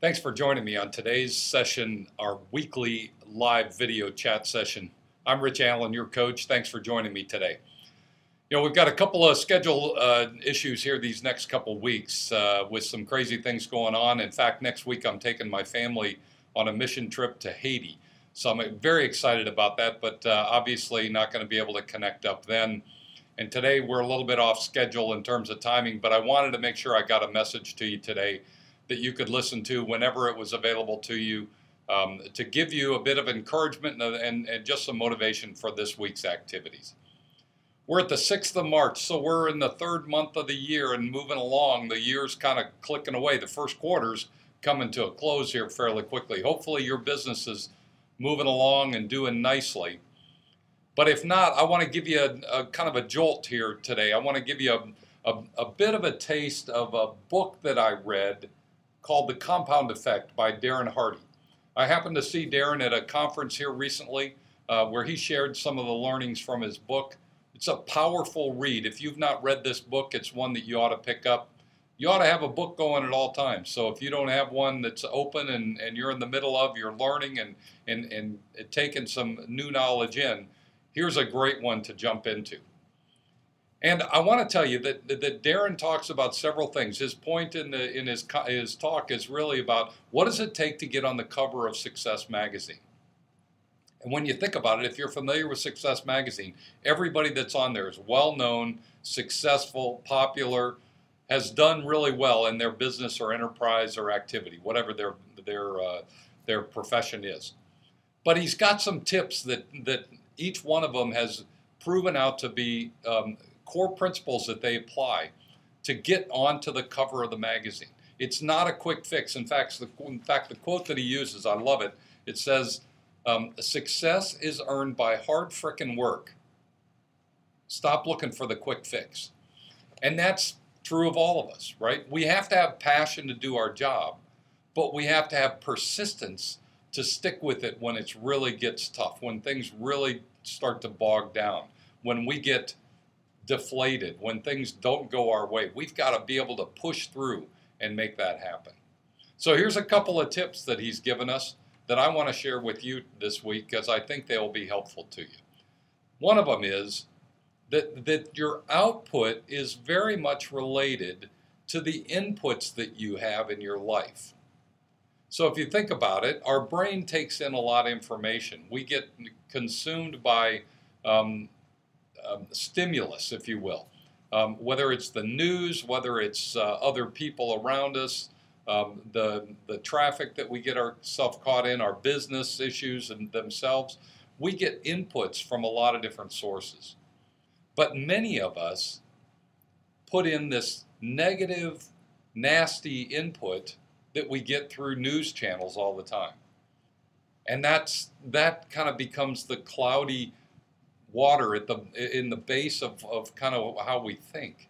Thanks for joining me on today's session, our weekly live video chat session. I'm Rich Allen, your coach. Thanks for joining me today. You know, we've got a couple of schedule uh, issues here these next couple weeks uh, with some crazy things going on. In fact, next week I'm taking my family on a mission trip to Haiti. So I'm very excited about that, but uh, obviously not going to be able to connect up then. And today we're a little bit off schedule in terms of timing, but I wanted to make sure I got a message to you today that you could listen to whenever it was available to you um, to give you a bit of encouragement and, and, and just some motivation for this week's activities. We're at the 6th of March, so we're in the third month of the year and moving along. The year's kind of clicking away. The first quarter's coming to a close here fairly quickly. Hopefully, your business is moving along and doing nicely. But if not, I want to give you a, a kind of a jolt here today. I want to give you a, a, a, bit of a taste of a book that I read called The Compound Effect by Darren Hardy. I happened to see Darren at a conference here recently uh, where he shared some of the learnings from his book. It's a powerful read. If you've not read this book, it's one that you ought to pick up you ought to have a book going at all times. So if you don't have one that's open and, and you're in the middle of, you're learning and, and, and taking some new knowledge in, here's a great one to jump into. And I want to tell you that, that Darren talks about several things. His point in, the, in his, his talk is really about what does it take to get on the cover of Success Magazine? And when you think about it, if you're familiar with Success Magazine, everybody that's on there is well known, successful, popular, has done really well in their business or enterprise or activity, whatever their their uh, their profession is. But he's got some tips that that each one of them has proven out to be um, core principles that they apply to get onto the cover of the magazine. It's not a quick fix. In fact, the, in fact, the quote that he uses, I love it. It says, um, "Success is earned by hard frickin' work. Stop looking for the quick fix." And that's true of all of us, right? We have to have passion to do our job, but we have to have persistence to stick with it when it really gets tough, when things really start to bog down, when we get deflated, when things don't go our way. We've got to be able to push through and make that happen. So here's a couple of tips that he's given us that I want to share with you this week because I think they will be helpful to you. One of them is that, that your output is very much related to the inputs that you have in your life. So if you think about it, our brain takes in a lot of information. We get consumed by um, um, stimulus, if you will, um, whether it's the news, whether it's uh, other people around us, um, the the traffic that we get ourselves caught in, our business issues and themselves. We get inputs from a lot of different sources. But many of us put in this negative, nasty input that we get through news channels all the time. And that's that kind of becomes the cloudy water at the in the base of, of kind of how we think.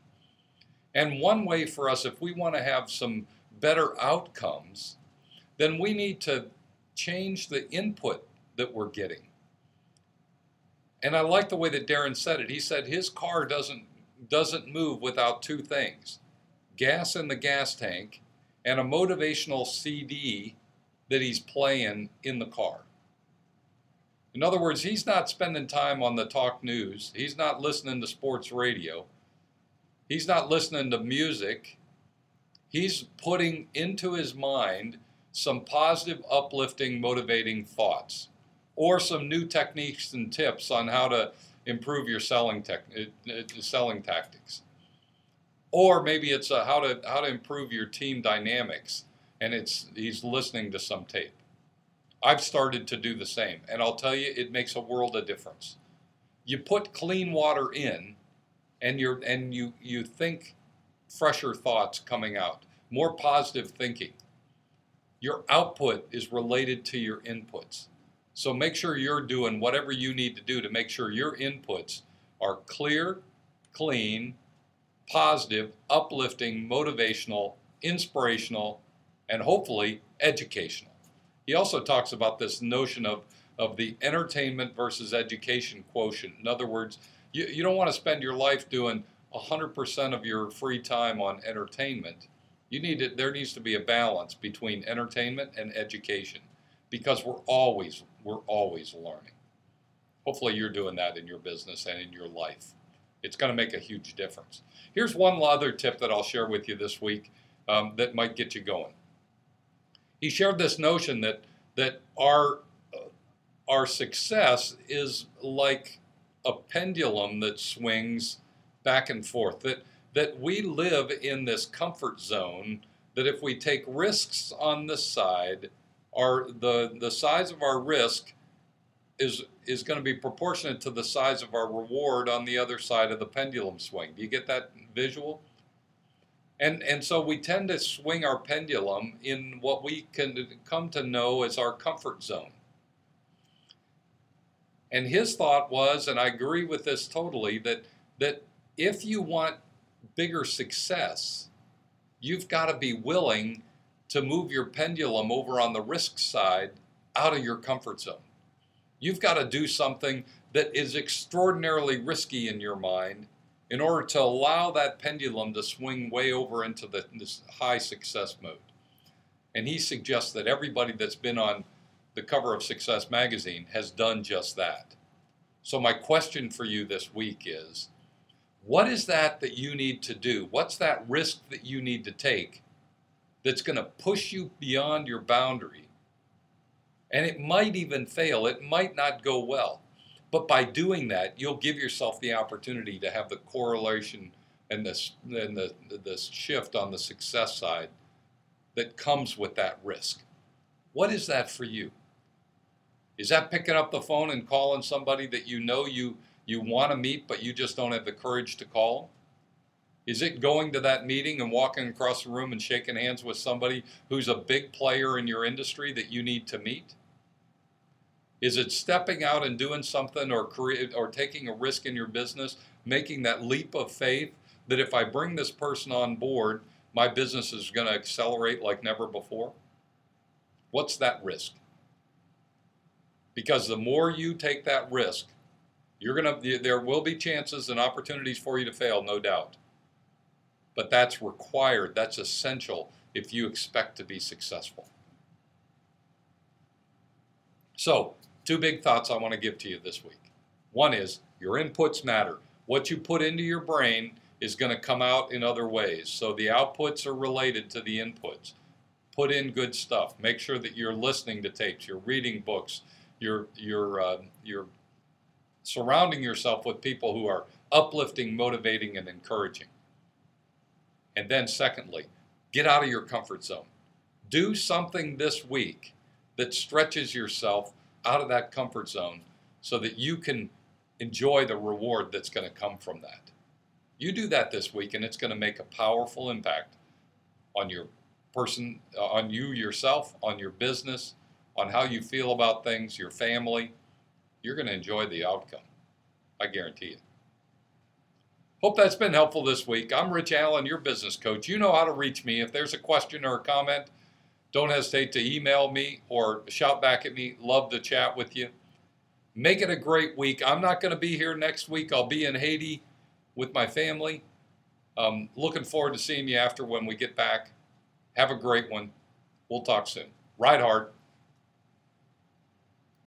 And one way for us, if we want to have some better outcomes, then we need to change the input that we're getting. And I like the way that Darren said it. He said his car doesn't doesn't move without two things: gas in the gas tank and a motivational CD that he's playing in the car. In other words, he's not spending time on the talk news. He's not listening to sports radio. He's not listening to music. He's putting into his mind some positive, uplifting, motivating thoughts or some new techniques and tips on how to improve your selling tech, uh, uh, selling tactics. Or maybe it's a, how to how to improve your team dynamics, and it's he's listening to some tape. I've started to do the same, and I'll tell you, it makes a world of difference. You put clean water in, and you're and you you think fresher thoughts coming out, more positive thinking. Your output is related to your inputs. So make sure you're doing whatever you need to do to make sure your inputs are clear, clean, positive, uplifting, motivational, inspirational, and hopefully educational. He also talks about this notion of, of the entertainment versus education quotient. In other words, you, you don't want to spend your life doing 100% of your free time on entertainment You need it. There needs to be a balance between entertainment and education, because we're always we're always learning. Hopefully, you're doing that in your business and in your life. It's going to make a huge difference. Here's one other tip that I'll share with you this week um, that might get you going. He shared this notion that that our uh, our success is like a pendulum that swings back and forth. That that we live in this comfort zone. That if we take risks on this side, our the the size of our risk is is going to be proportionate to the size of our reward on the other side of the pendulum swing. Do you get that visual? And and so we tend to swing our pendulum in what we can come to know as our comfort zone. And his thought was, and I agree with this totally, that that if you want bigger success, you've got to be willing to move your pendulum over on the risk side out of your comfort zone. You've got to do something that is extraordinarily risky in your mind in order to allow that pendulum to swing way over into the, this high success mode. And he suggests that everybody that's been on the cover of Success magazine has done just that. So, my question for you this week is what is that that you need to do? What's that risk that you need to take that's going to push you beyond your boundary and it might even fail, it might not go well. But by doing that, you'll give yourself the opportunity to have the correlation and this and the, the shift on the success side that comes with that risk. What is that for you? Is that picking up the phone and calling somebody that you know you you want to meet but you just don't have the courage to call? Is it going to that meeting and walking across the room and shaking hands with somebody who's a big player in your industry that you need to meet? Is it stepping out and doing something or create, or taking a risk in your business, making that leap of faith that if I bring this person on board, my business is going to accelerate like never before? What's that risk? Because the more you take that risk, you're going to there will be chances and opportunities for you to fail, no doubt. But that's required, that's essential if you expect to be successful. So, Two big thoughts I want to give to you this week. One is your inputs matter. What you put into your brain is going to come out in other ways. So the outputs are related to the inputs. Put in good stuff. Make sure that you're listening to tapes, you're reading books, you're you're uh, you're surrounding yourself with people who are uplifting, motivating, and encouraging. And then, secondly, get out of your comfort zone. Do something this week that stretches yourself out of that comfort zone so that you can enjoy the reward that's going to come from that. You do that this week, and it's going to make a powerful impact on your person, uh, on you yourself, on your business, on how you feel about things, your family. You're going to enjoy the outcome. I guarantee it. Hope that's been helpful this week. I'm Rich Allen, your business coach. You know how to reach me. If there's a question or a comment, don't hesitate to email me or shout back at me. Love to chat with you. Make it a great week. I'm not going to be here next week. I'll be in Haiti with my family. Um, looking forward to seeing you after when we get back. Have a great one. We'll talk soon. Ride hard.